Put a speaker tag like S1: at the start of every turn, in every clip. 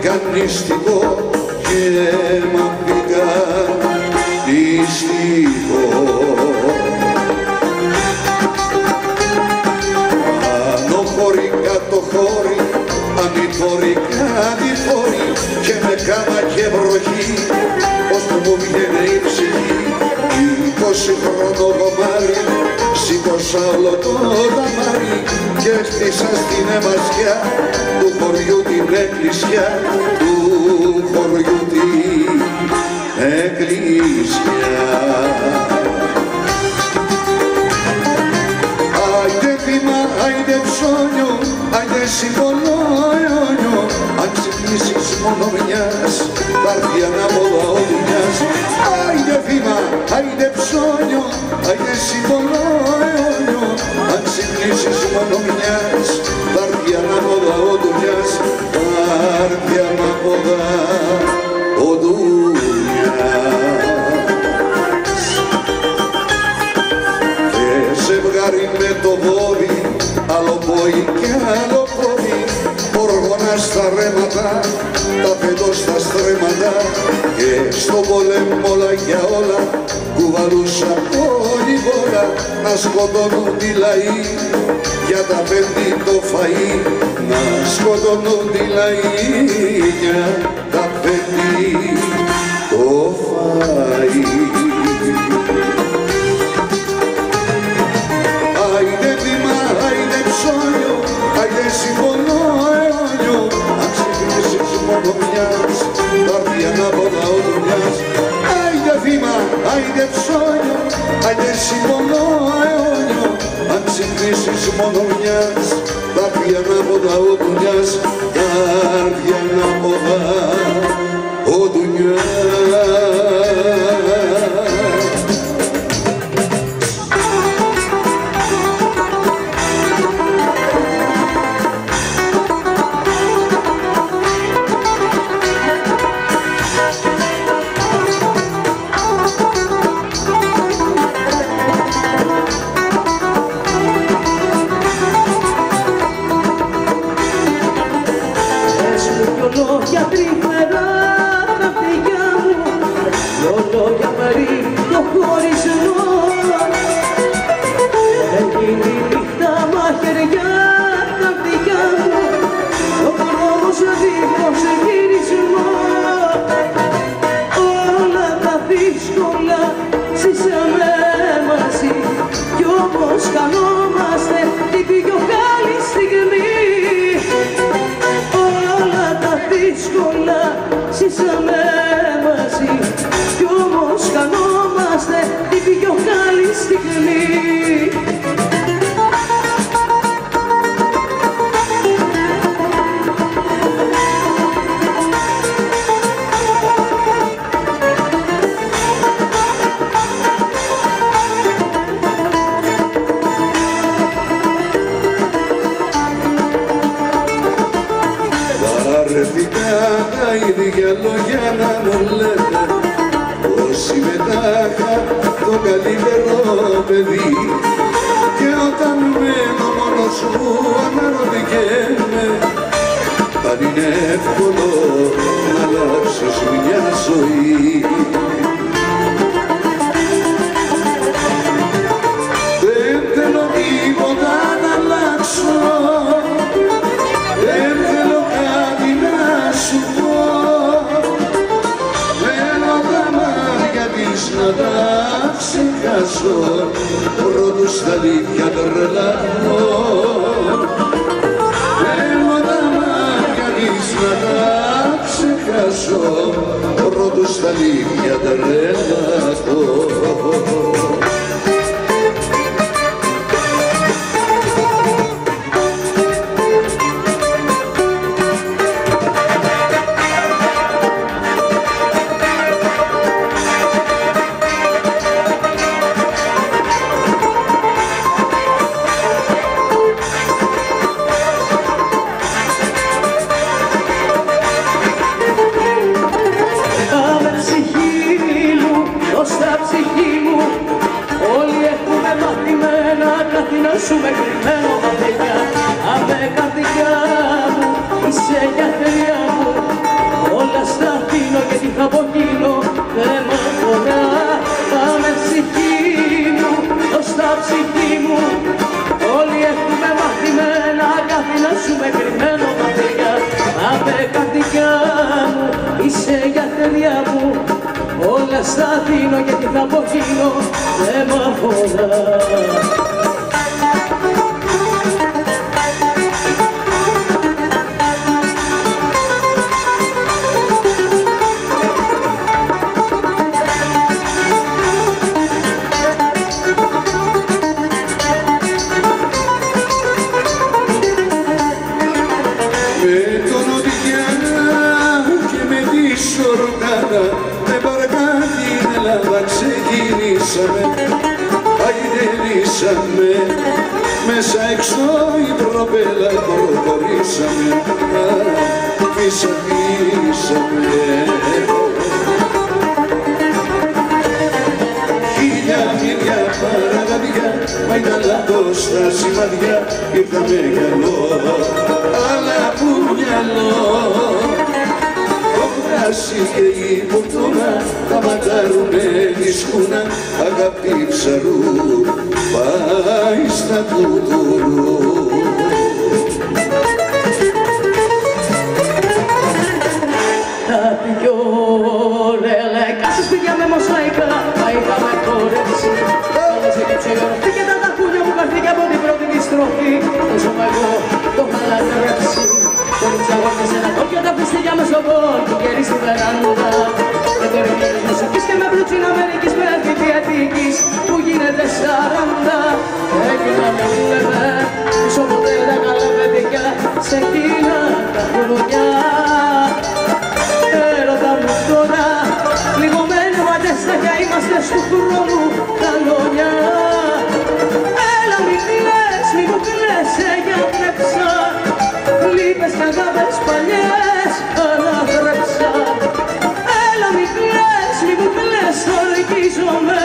S1: και μ'
S2: αφήκαν νηστικό και μ' αφήκαν νηστικό Άνω χωρί, κάτω χωρί, αντιφόρη, αντιφόρη και με κάμα και βροχή ως που μου βγαίνει η ψυχή είκοσι χρόνο κομμάρι σήκωσα όλο το δαμάρι και χτίσα στην εμασιά του χωριού την εκκλησιά του χωριού την εκκλησιά. Άιντε βήμα, άιντε ψώνιο, άιντε συμβολό αιώνιο Αν ξυπνήσεις μόνο μιας, θα έρθει ανάποδα ο δουλειάς Άιντε βήμα, άιντε ψώνιο, άιντε συμβολό αιώνιο Αν ξυπνήσεις μόνο μιας, θα έρθει ανάποδα ο δουλειάς Θα έρθει ανάποδα ο ρέματα, τα πεντώ στα στρέμματα και στο πόλεμο όλα για όλα, κουβαλούσα όλη βόλα να σκοτώνουν τη λαοί για τα πέντε το φαΐ, να σκοτώνουν τη λαοί για τα πέντε άιντε συμφωνώ αιώνιο Αν ξυπνήσεις μόνο μιας, θα έρθει ανάποδα ο δουλειάς Θα έρθει ανάποδα
S1: καρδάδες παλιές ανατρέψα Έλα μη κλαις, μη μου κλαις, ορκίζομαι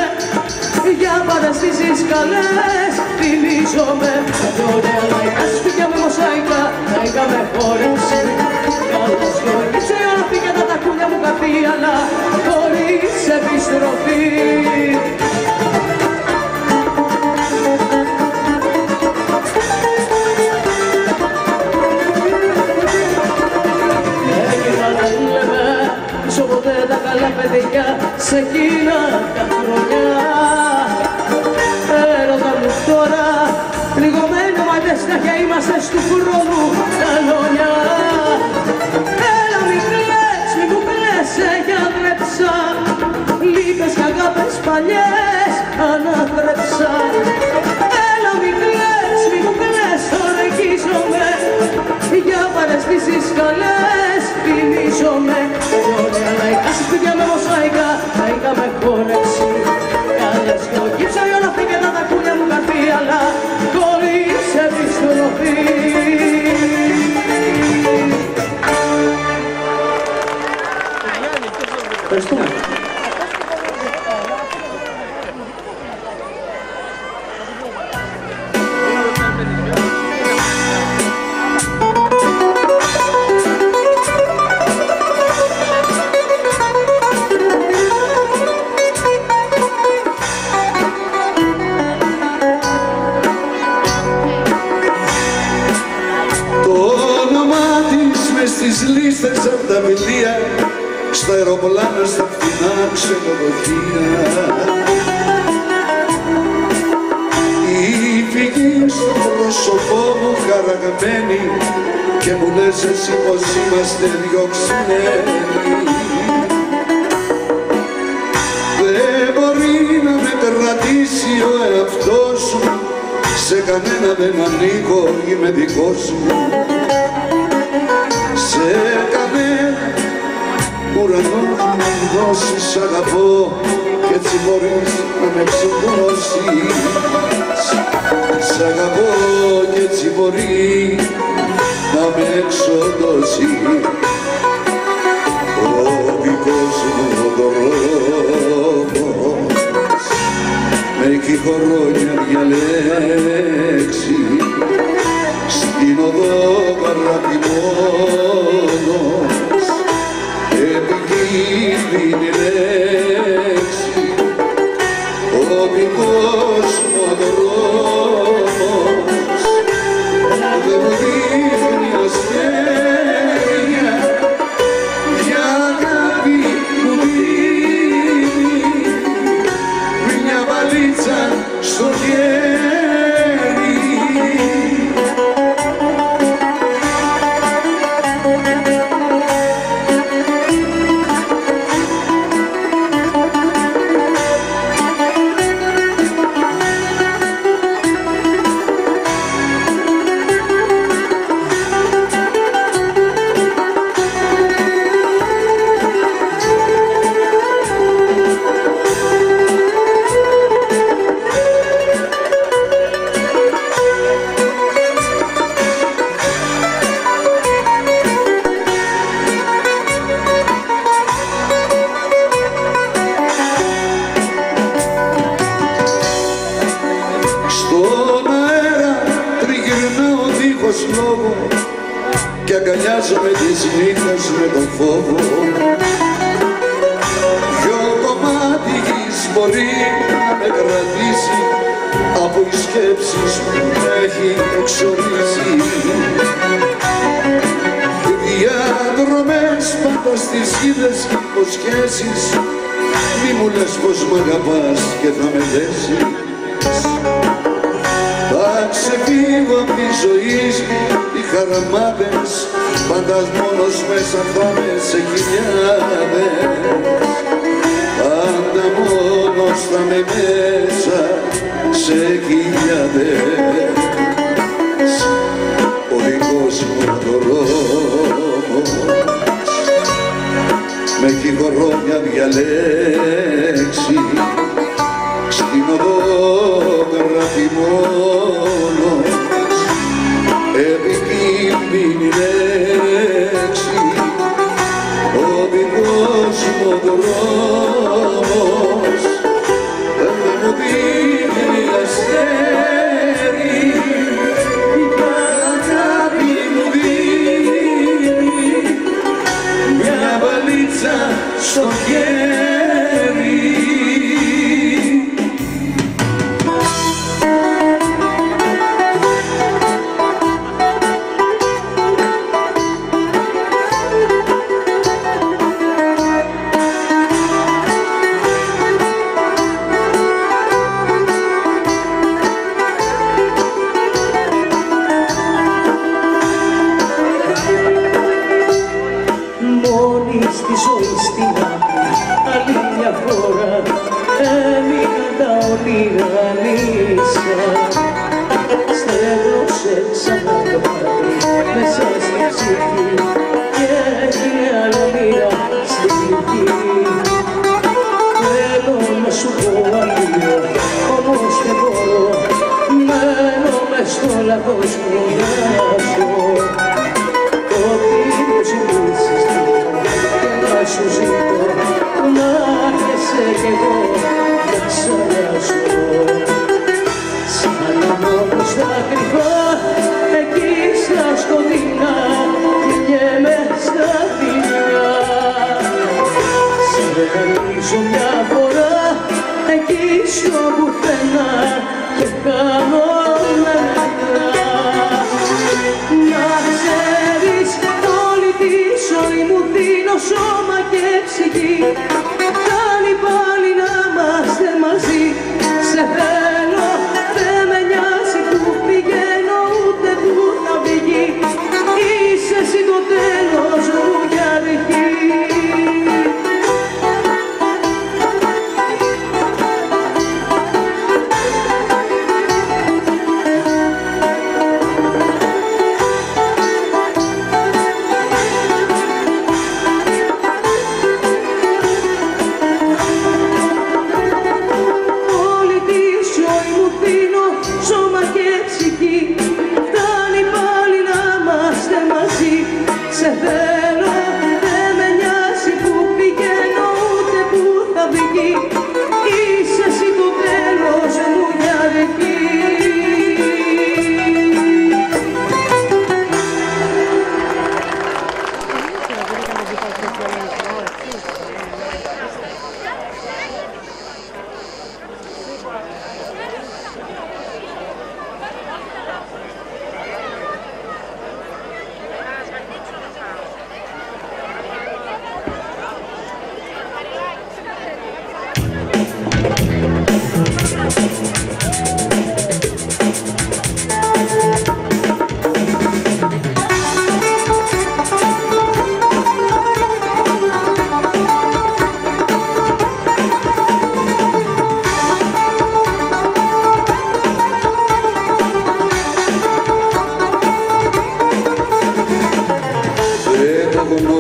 S1: Για πάντα στις καλές θυμίζομαι Τα δόνια λαϊκά σπίτια με μοσαϊκά, λαϊκά με χωρίς Καλώς χωρίς όλα φύγια τα τακούνια μου καθίανα χωρίς επιστροφή. ξεκίνα τα χρονιά Έρωτα μου τώρα λιγομένο μαντέστα και είμαστε στου χρόνου τα λόγια. Έλα μην κλαις, μην μου κλαις, έγιαδρέψα Λίπες κι αγάπες παλιές αναδρέψα Έλα μη κλαις, μην μου κλαις, τώρα εγγίζομαι Για παρεστήσεις καλές, θυμίζομαι με. λαϊκά, σε με μοσαϊκά.
S2: nunca mejor existe. Στη δεν Δεν μπορεί να με περατήσει ο εαυτός σου. Σε κανένα δεν ανήκω, είμαι δικός σου. Σε κανένα ουρανό να με δώσεις αγαπώ. Κι έτσι μπορείς να με ξεχωρώσεις Σ' αγαπώ κι έτσι μπορείς με εξοδώσει ο δικός μου δρόμος. Μερικοί χρόνια διαλέξει στην οδό παραπημόνος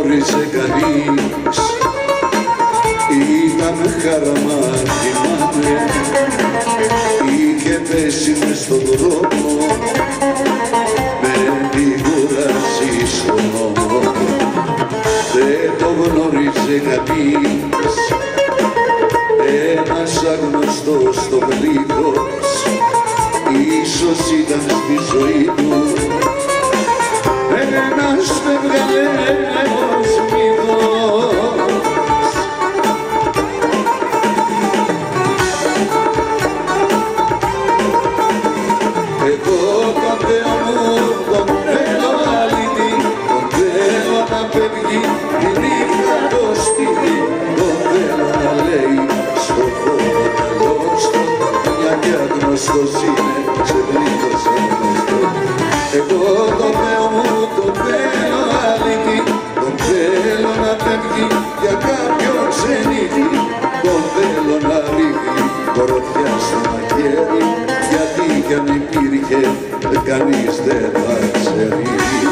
S2: por ese camino. Αν υπήρχε κανείς δεν θα ξέρει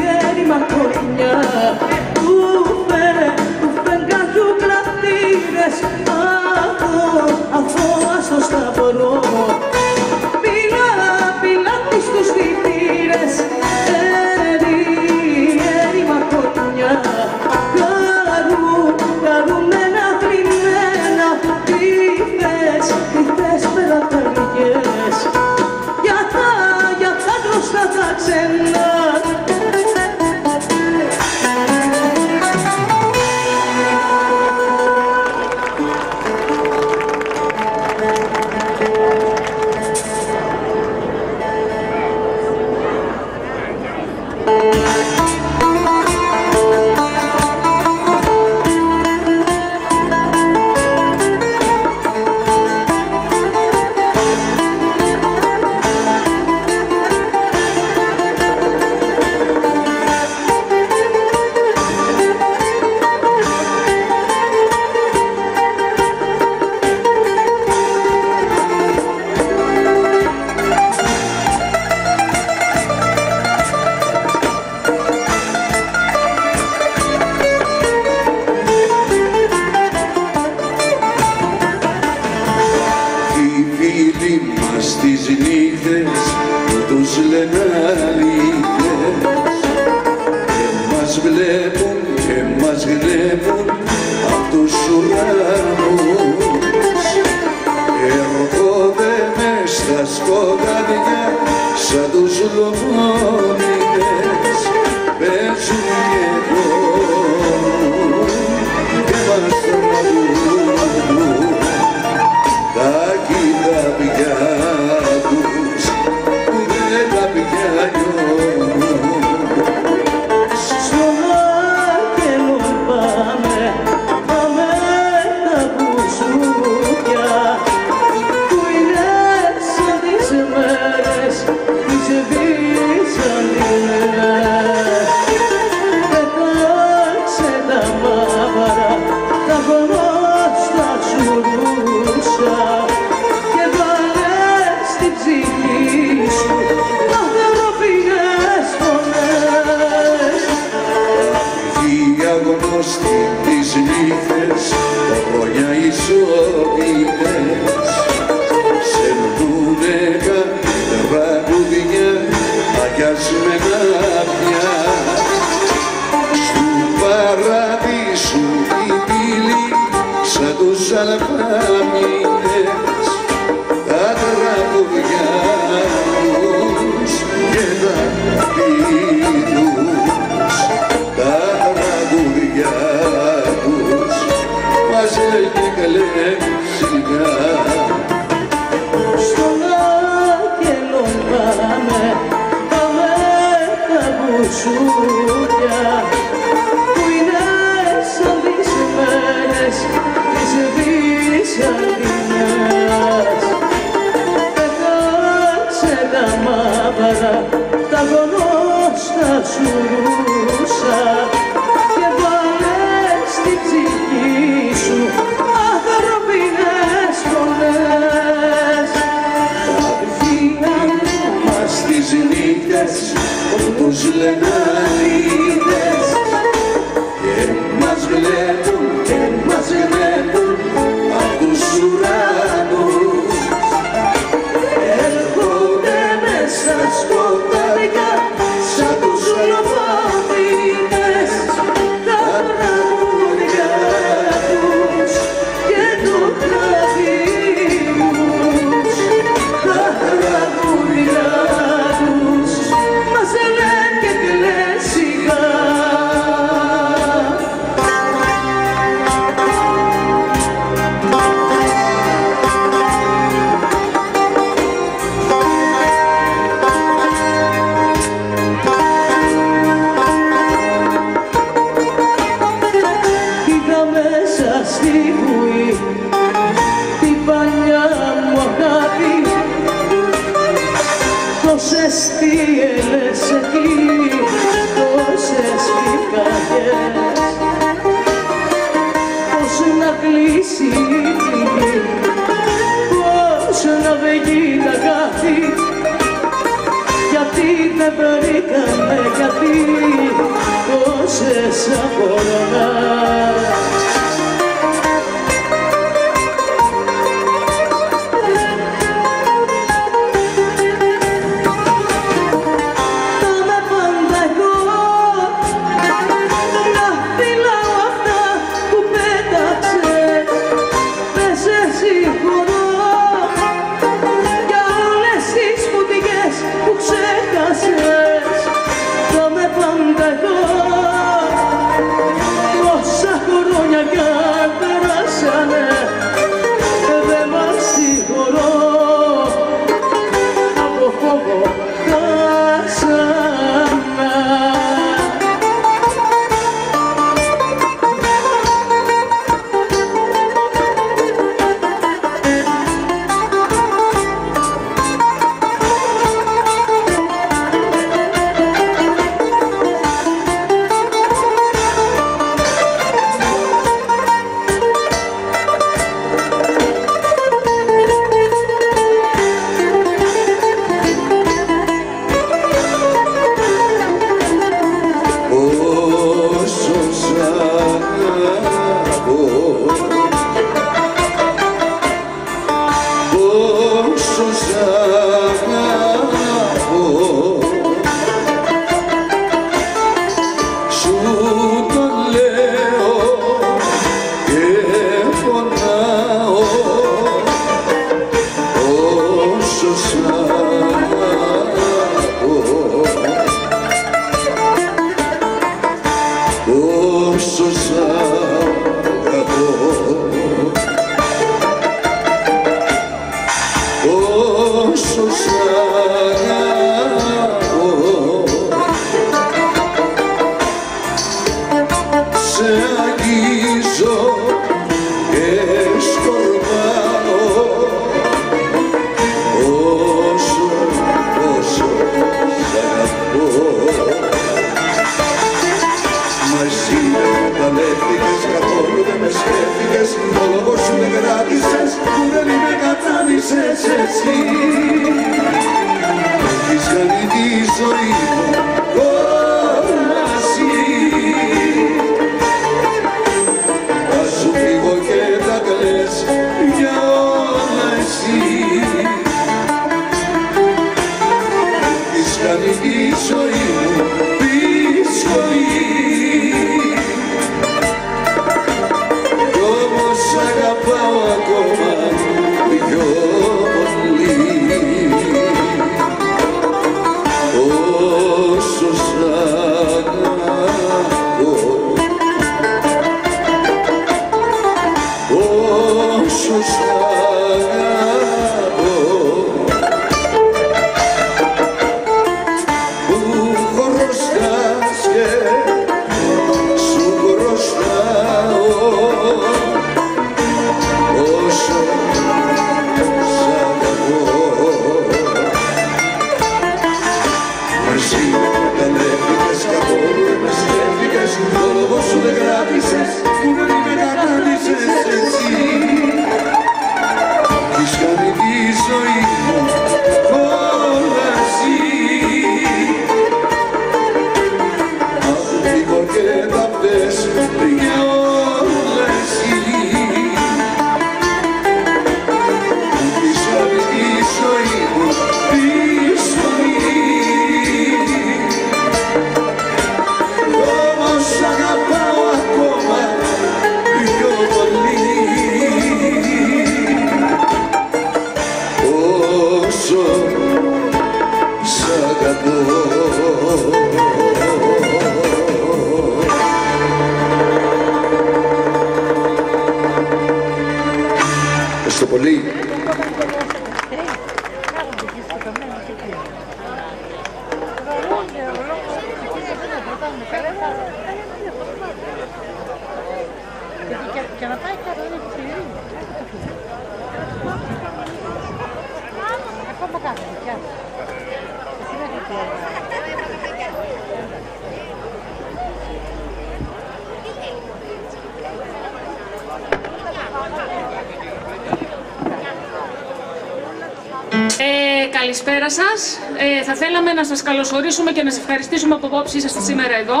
S3: καλησπέρα σας. Ε, θα θέλαμε να σας καλωσορίσουμε και να σας ευχαριστήσουμε από απόψη είσαστε σήμερα εδώ.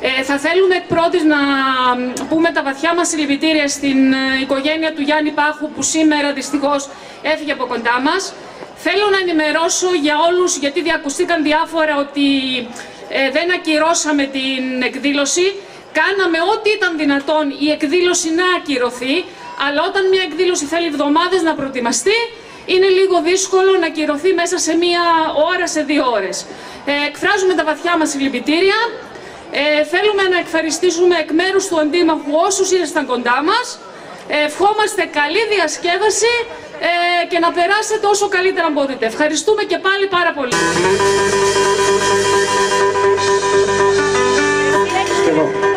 S3: Ε, θα θέλουμε πρώτης να πούμε τα βαθιά μας συλληπιτήρια στην ε, οικογένεια του Γιάννη Πάχου που σήμερα δυστυχώς έφυγε από κοντά μας. Θέλω να ενημερώσω για όλους, γιατί διακουστήκαν διάφορα ότι ε, δεν ακυρώσαμε την εκδήλωση. Κάναμε ό,τι ήταν δυνατόν η εκδήλωση να ακυρωθεί, αλλά όταν μια εκδήλωση θέλει εβδομάδες να προετοιμαστεί, είναι λίγο δύσκολο να ακυρωθεί μέσα σε μία ώρα, σε δύο ώρες. Ε, εκφράζουμε τα βαθιά μας συλληπιτήρια. Ε, θέλουμε να ευχαριστήσουμε εκ μέρους του αντίμαχου όσους ήσασταν κοντά μας. Ε, ευχόμαστε καλή διασκέδαση ε, και να περάσετε όσο καλύτερα μπορείτε. Ευχαριστούμε και πάλι πάρα πολύ.
S4: Ευχαριστώ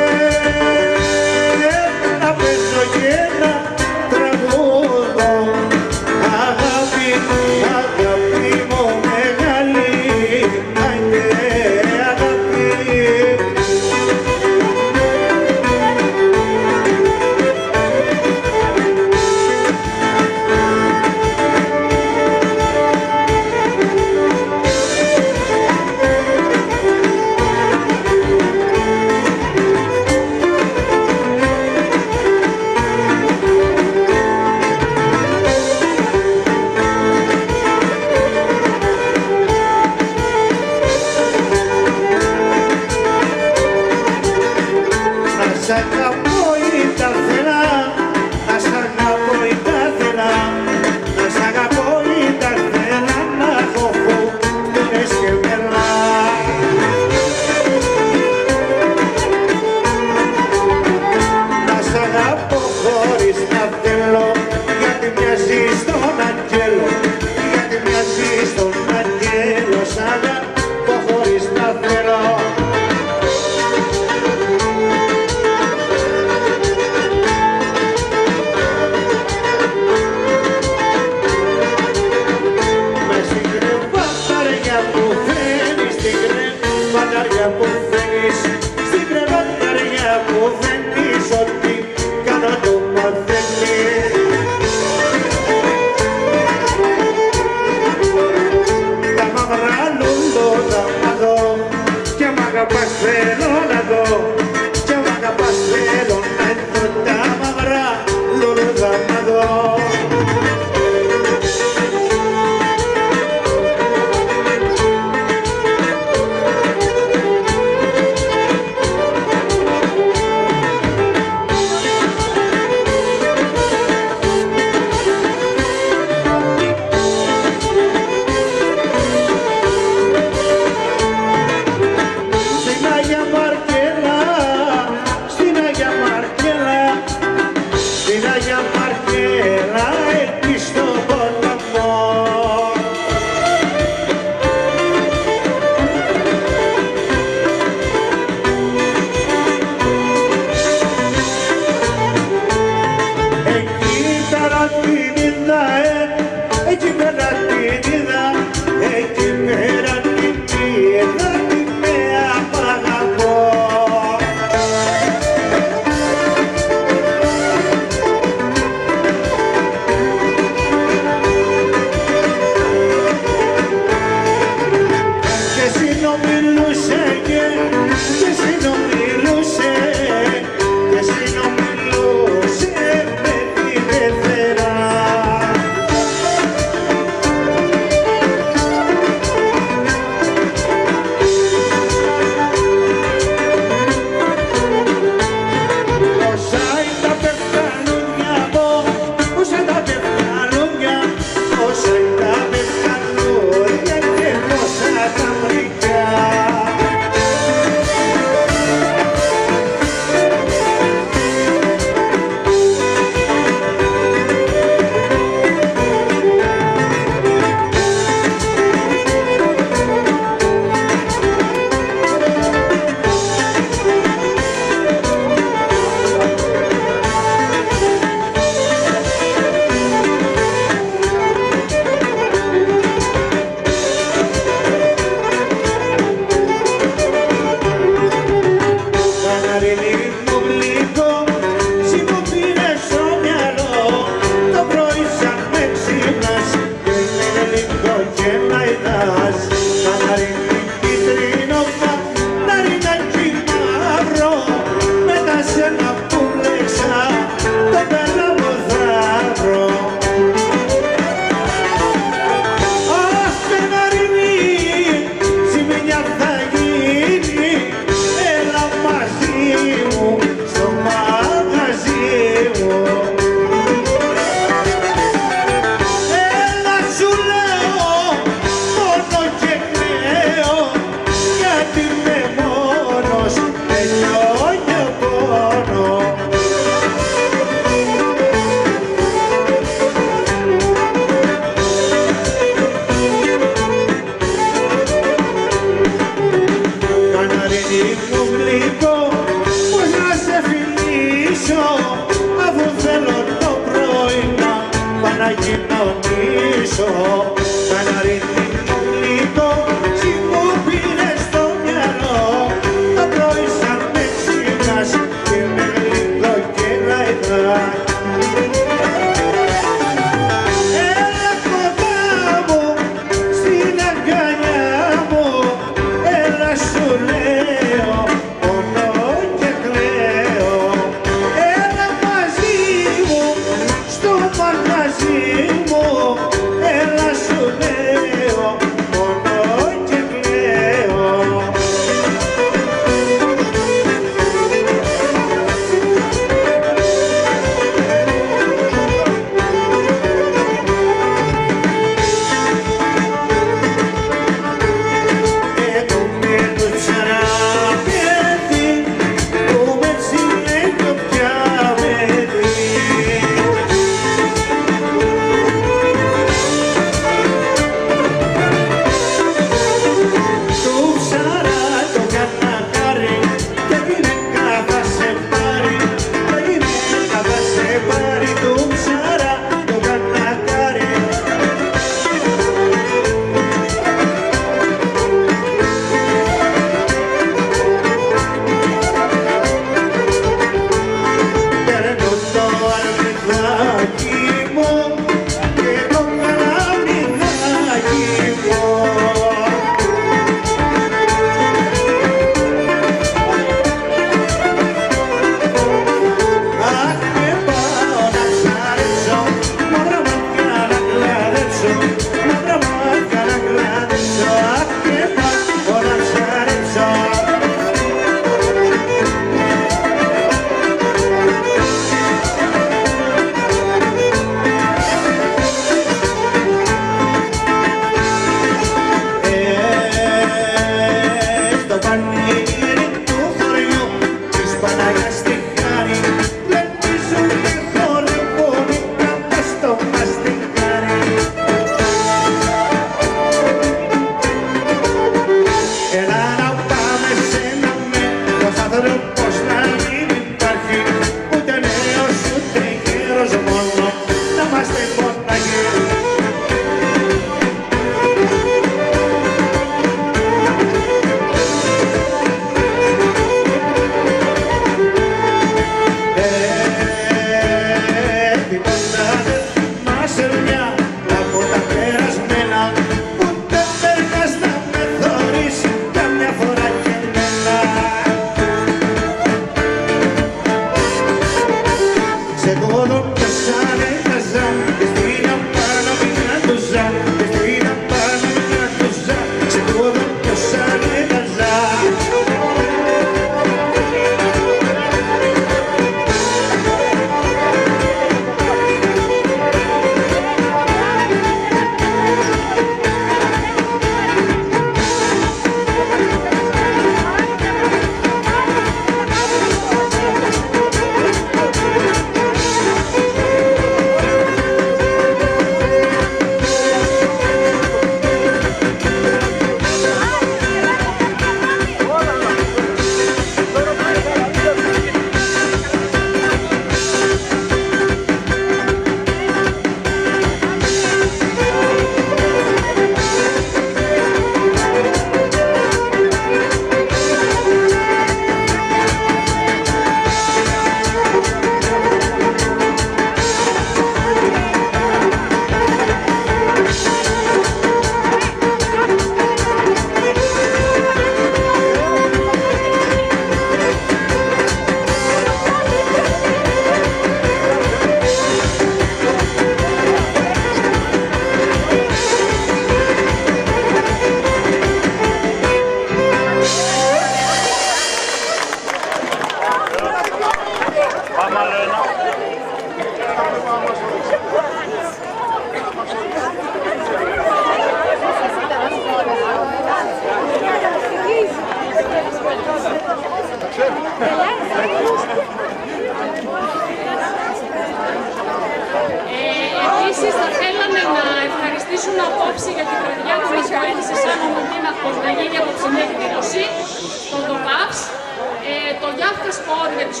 S4: σπόρ για τις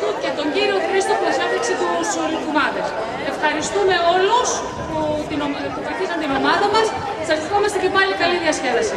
S4: του και τον κύριο Χρήστο που μα έφτιαξε τους ρουκουμάδες. Ευχαριστούμε όλους που, την, που βοηθήσαν την ομάδα μας. Σας ευχόμαστε και πάλι καλή διασκέδαση.